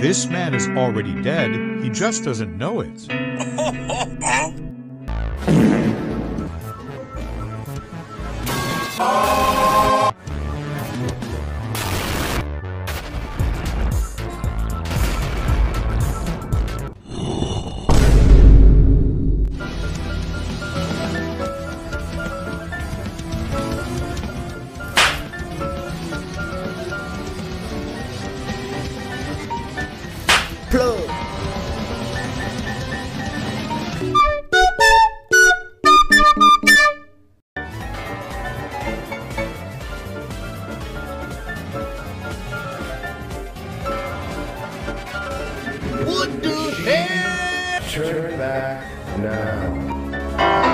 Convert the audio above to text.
This man is already dead, he just doesn't know it. Turn back now.